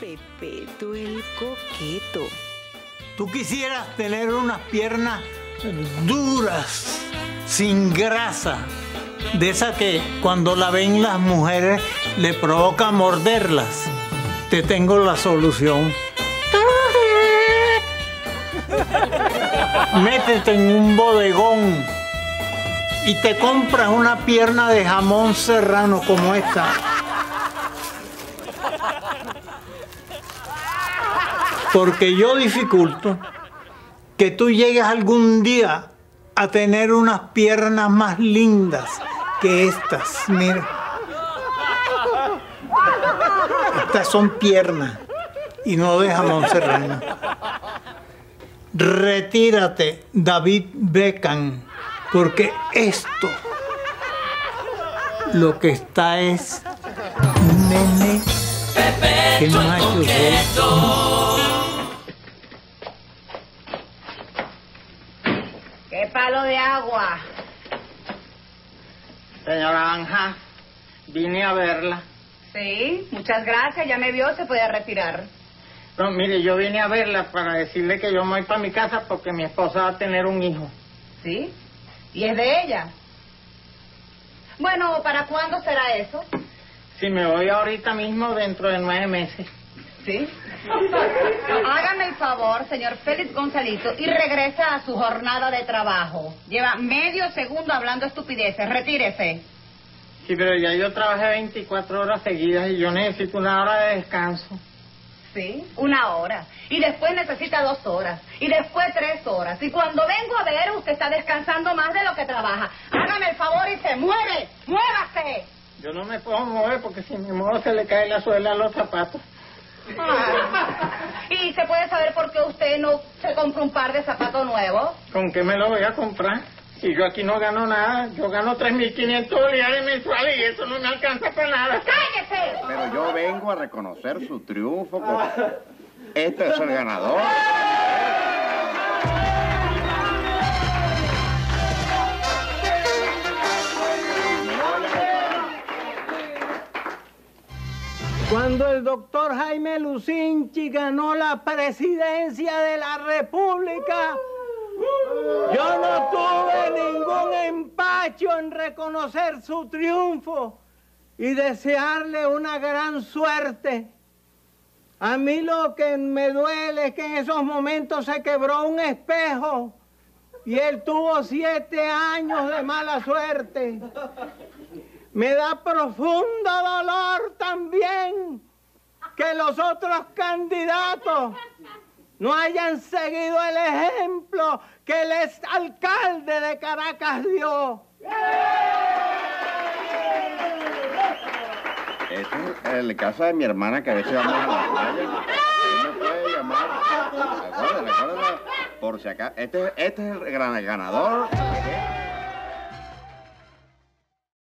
Pepeto el coqueto. Tú quisieras tener unas piernas duras, sin grasa, de esas que cuando la ven las mujeres le provoca morderlas. Te tengo la solución. Métete en un bodegón y te compras una pierna de jamón serrano como esta. Porque yo dificulto que tú llegues algún día a tener unas piernas más lindas que estas. Mira. Estas son piernas y no de jamón. Retírate, David Beckham, porque esto lo que está es nene que macho ¡Qué palo de agua! Señora Anja, vine a verla. Sí, muchas gracias, ya me vio, se puede retirar. No, mire, yo vine a verla para decirle que yo me voy para mi casa porque mi esposa va a tener un hijo. ¿Sí? ¿Y es de ella? Bueno, ¿para cuándo será eso? Si me voy ahorita mismo, dentro de nueve meses. ¿Sí? Hágame el favor, señor Félix Gonzalito, y regresa a su jornada de trabajo. Lleva medio segundo hablando estupideces. Retírese. Sí, pero ya yo trabajé 24 horas seguidas y yo necesito una hora de descanso. Sí, una hora. Y después necesita dos horas. Y después tres horas. Y cuando vengo a ver, usted está descansando más de lo que trabaja. Hágame el favor y se mueve. ¡Muévase! Yo no me puedo mover porque si me muevo se le cae la suela a los zapatos. Ay. ¿Y se puede saber por qué usted no se compra un par de zapatos nuevos? ¿Con qué me lo voy a comprar? Si yo aquí no gano nada, yo gano 3.500 dólares mensuales y eso no me alcanza para nada. ¡Cállese! Pero yo vengo a reconocer su triunfo. porque Este es el ganador. Cuando el doctor Jaime Lucinchi ganó la presidencia de la República, yo no tuve ningún empacho en reconocer su triunfo y desearle una gran suerte. A mí lo que me duele es que en esos momentos se quebró un espejo y él tuvo siete años de mala suerte. Me da profundo dolor también que los otros candidatos no hayan seguido el ejemplo que el ex alcalde de Caracas dio. Este es el caso de mi hermana que a veces vamos a la playa. Puede. Por si acá. Este, este es el gran ganador.